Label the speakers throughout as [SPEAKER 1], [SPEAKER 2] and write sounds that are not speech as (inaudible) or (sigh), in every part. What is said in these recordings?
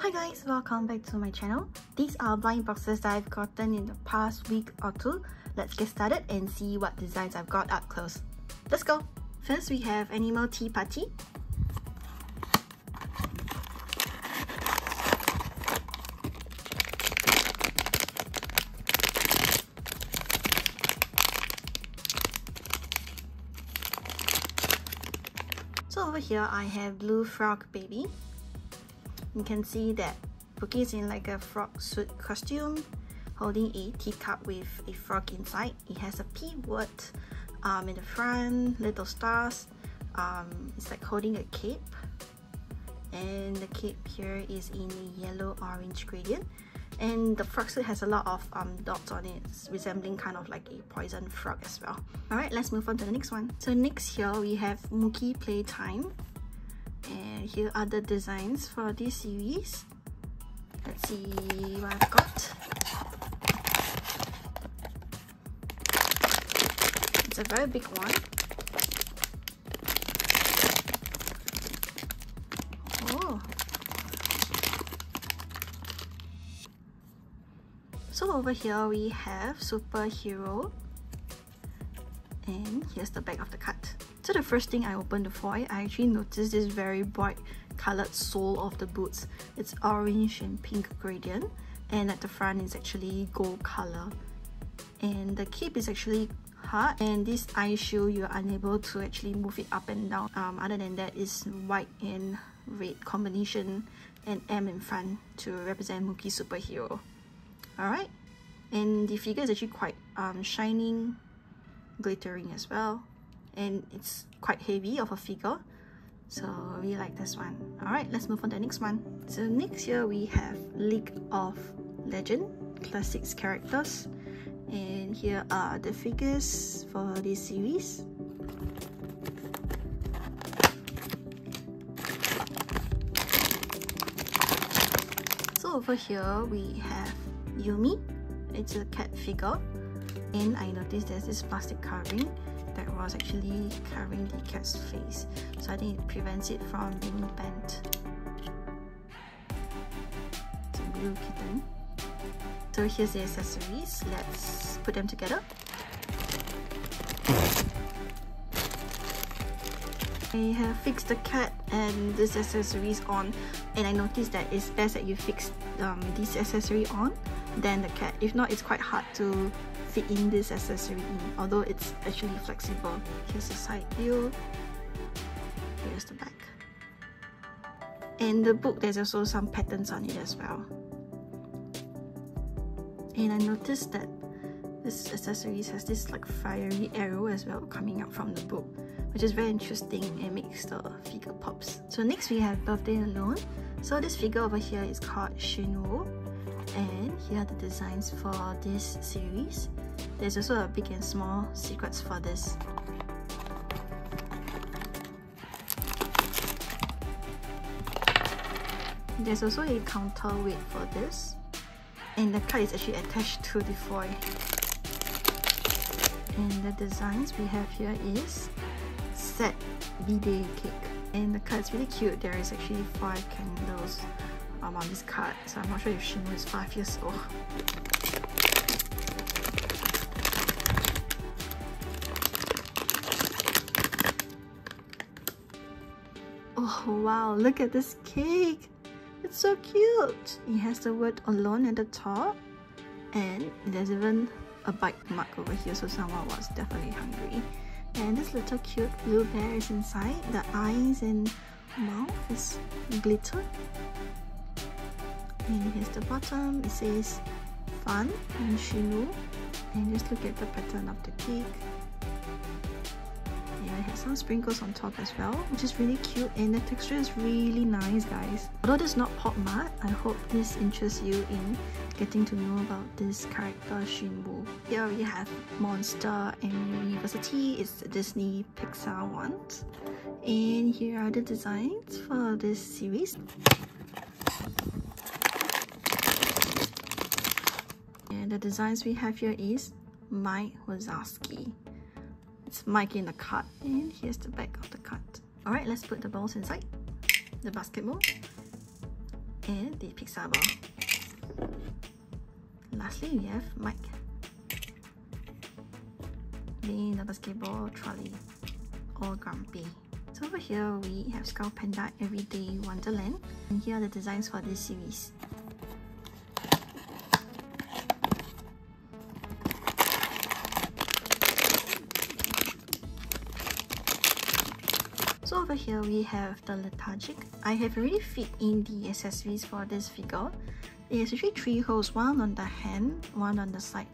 [SPEAKER 1] Hi guys, welcome back to my channel. These are blind boxes that I've gotten in the past week or two. Let's get started and see what designs I've got up close. Let's go! First we have Animal Tea Party. So over here I have Blue Frog Baby. You can see that Pucky is in like a frog suit costume holding a teacup with a frog inside. It has a P word um, in the front, little stars. Um, it's like holding a cape and the cape here is in a yellow-orange gradient and the frog suit has a lot of um, dots on it, resembling kind of like a poison frog as well. Alright, let's move on to the next one. So next here we have Muckey Playtime and here are the designs for this series. Let's see what I've got. It's a very big one. Oh. So over here we have superhero and here's the back of the card. So the first thing I opened the foil, I actually noticed this very bright colored sole of the boots. It's orange and pink gradient and at the front is actually gold color. And the cape is actually hard and this eye shield you're unable to actually move it up and down. Um, other than that is white and red combination and M in front to represent Muckey Superhero. Alright, and the figure is actually quite um, shining, glittering as well and it's quite heavy of a figure. So really like this one. Alright let's move on to the next one. So next here we have League of Legend classics characters. And here are the figures for this series. So over here we have Yuumi. It's a cat figure and I noticed there's this plastic covering that was actually covering the cat's face. So I think it prevents it from being bent. It's a blue kitten. So here's the accessories. Let's put them together I have fixed the cat and these accessories on. And I noticed that it's best that you fix um, this accessory on than the cat. If not it's quite hard to fit in this accessory in although it's actually flexible. Here's the side view. Here's the back. And the book there's also some patterns on it as well. And I noticed that this accessories has this like fiery arrow as well coming out from the book which is very interesting and makes the figure pops. So next we have birthday alone. So this figure over here is called Shinwoo and here are the designs for this series. There's also a big and small secrets for this. There's also a counterweight for this. And the card is actually attached to the foil. And the designs we have here is set b-day cake. And the card is really cute. There is actually five candles um, on this card so I'm not sure if Shinwoo is five years old. Oh wow, look at this cake! It's so cute! It has the word alone at the top. And there's even a bite mark over here. So someone was definitely hungry. And this little cute blue bear is inside. The eyes and mouth is glitter. And here's the bottom. It says fun and Shinwoo. And just look at the pattern of the cake and it has some sprinkles on top as well which is really cute and the texture is really nice guys although this is not pop mart i hope this interests you in getting to know about this character Shinwoo. Here we have Monster and University, it's the Disney Pixar ones. And here are the designs for this series. And the designs we have here is Mike Wazowski. It's Mike in the card. And here's the back of the card. Alright, let's put the balls inside the basketball. and the Pixar ball. Lastly, we have Mike. Being the basketball trolley or Grumpy. So over here we have Skull Panda Everyday Wonderland and here are the designs for this series. So over here we have the lethargic. I have already fit in the accessories for this figure. It has actually three holes, one on the hand, one on the side,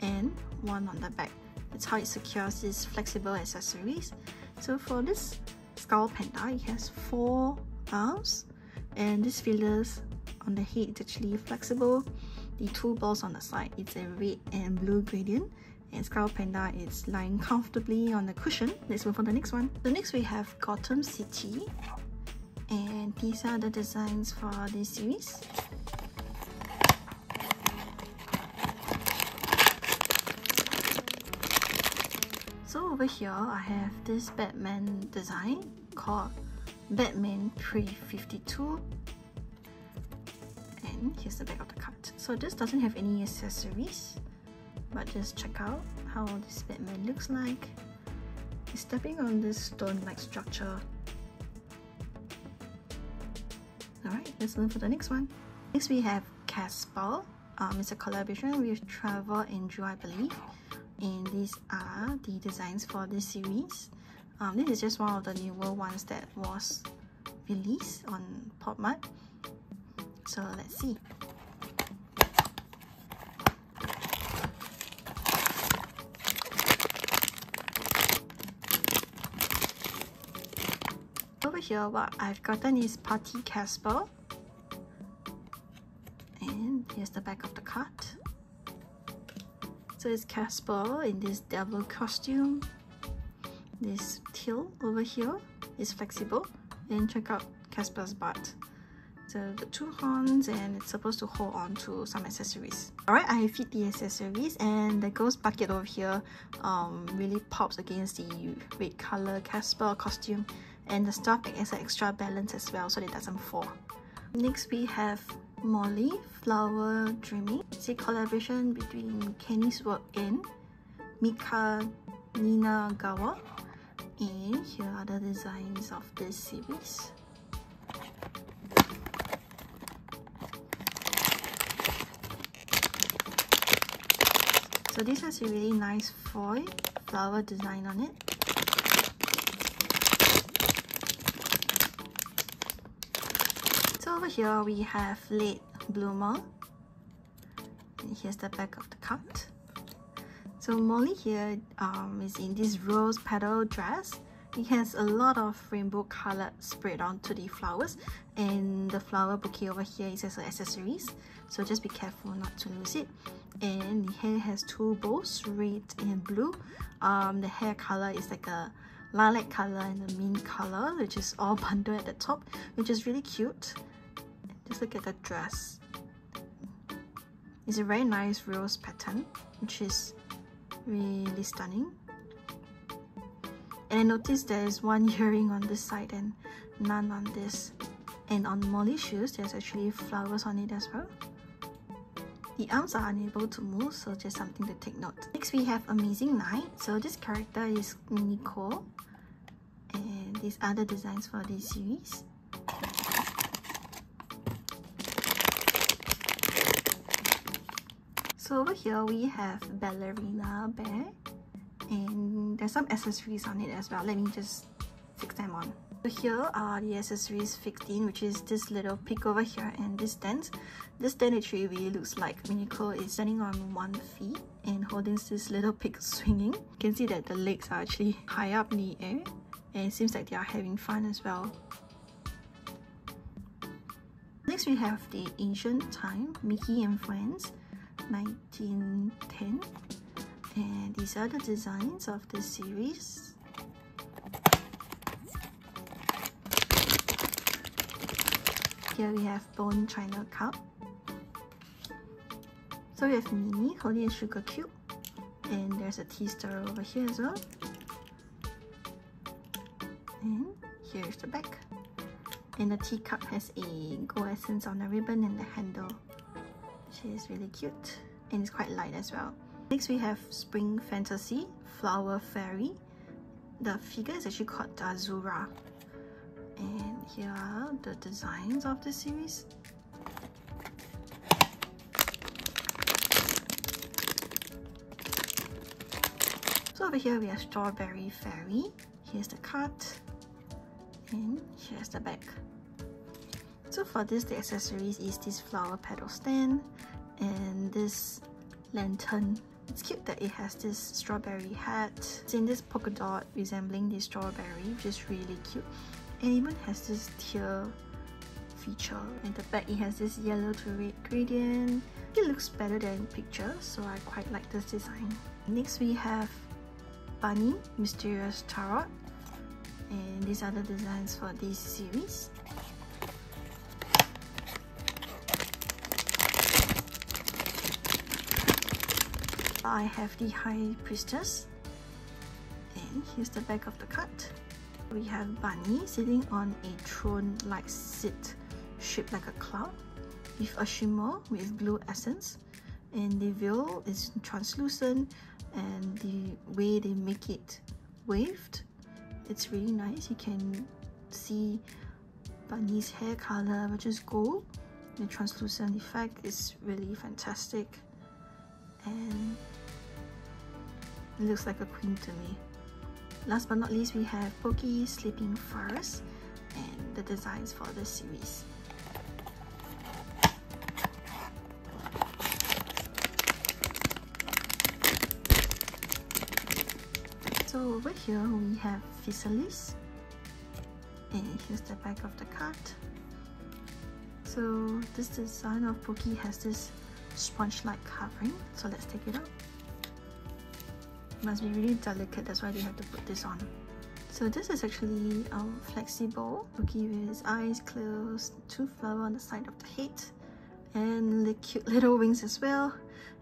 [SPEAKER 1] and one on the back. It's how it secures these flexible accessories. So for this skull panda, it has four arms, and this feelers on the head is actually flexible. The two balls on the side, it's a red and blue gradient, and Skull Panda is lying comfortably on the cushion. Let's move on to the next one. So next we have Gotham City and these are the designs for this series. So over here I have this Batman design called Batman Pre-52 and here's the back of the card. So this doesn't have any accessories but just check out how this Batman looks like. He's stepping on this stone-like structure. Alright, let's move for the next one. Next we have Casper. Um, it's a collaboration with Travel Andrew, I believe. And these are the designs for this series. Um, this is just one of the newer ones that was released on PopMart. So let's see. Over here, what I've gotten is Party Casper. And here's the back of the card. So it's Casper in this devil costume. This tail over here is flexible. And check out Casper's butt. So the two horns and it's supposed to hold on to some accessories. Alright, I fit the accessories and the ghost bucket over here um, really pops against the red color Casper costume and the stuff as an extra balance as well so it doesn't fall. Next we have Molly Flower Dreaming. It's a collaboration between Kenny's work and Mika Ninagawa and here are the designs of this series. So this has a really nice foil flower design on it. Over here we have late bloomer. And here's the back of the card. So Molly here um, is in this rose petal dress. It has a lot of rainbow color spread onto the flowers and the flower bouquet over here is as accessories so just be careful not to lose it and the hair has two bows red and blue um, the hair color is like a lilac color and a mint color which is all (laughs) bundled at the top which is really cute just look at the dress it's a very nice rose pattern which is really stunning and I noticed there is one (laughs) earring on this side and none on this. And on Molly's shoes, there's actually flowers on it as well. The arms are unable to move, so just something to take note. Next, we have Amazing Night. So this character is Nicole. And these other designs for this series. So over here, we have Ballerina Bear and there's some accessories on it as well. Let me just fix them on. So here are the accessories fixed in which is this little pick over here and this stand this stand actually really looks like Minico is standing on one feet and holding this little pick (laughs) swinging. You can see that the legs are actually high up in the air and it seems like they are having fun as well. Next we have the ancient time Mickey and Friends 1910 and these are the designs of the series. Here we have bone china cup. So we have Minnie holding a sugar cube and there's a tea stir over here as well. And here's the back. And the teacup has a gold essence on the ribbon and the handle, is really cute. And it's quite light as well. Next we have Spring Fantasy Flower Fairy. The figure is actually called Azura. And here are the designs of the series. So over here we have Strawberry Fairy. Here's the card. And here's the back. So for this, the accessories is this flower petal stand and this lantern. It's cute that it has this strawberry hat. It's in this polka dot resembling the strawberry, which is really cute. And even has this tear feature. In the back, it has this yellow to red gradient. It looks better than picture, so I quite like this design. Next, we have Bunny Mysterious Tarot and these are the designs for this series. I have the High Priestess. And here's the back of the card. We have Bunny sitting on a throne-like seat shaped like a cloud with a shimmer with blue essence. And the veil is translucent and the way they make it waved it's really nice. You can see bunny's hair color which is gold. The translucent effect is really fantastic and it looks like a queen to me. Last but not least we have Pucky sleeping forest and the designs for the series. So over here we have Physalis. And here's the back of the card. So this design of Poki has this sponge-like covering, so let's take it out. It must be really delicate, that's why they have to put this on. So this is actually um, flexible. Pucky with eyes closed, two flower on the side of the head, and the cute little wings as well.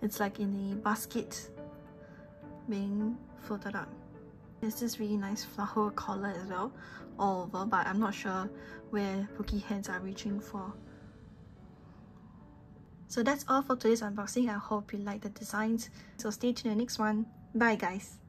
[SPEAKER 1] It's like in a basket being floated up. There's this really nice flower collar as well all over but I'm not sure where Pucky hands are reaching for. So that's all for today's unboxing. I hope you like the designs. So stay tuned in the next one. Bye guys!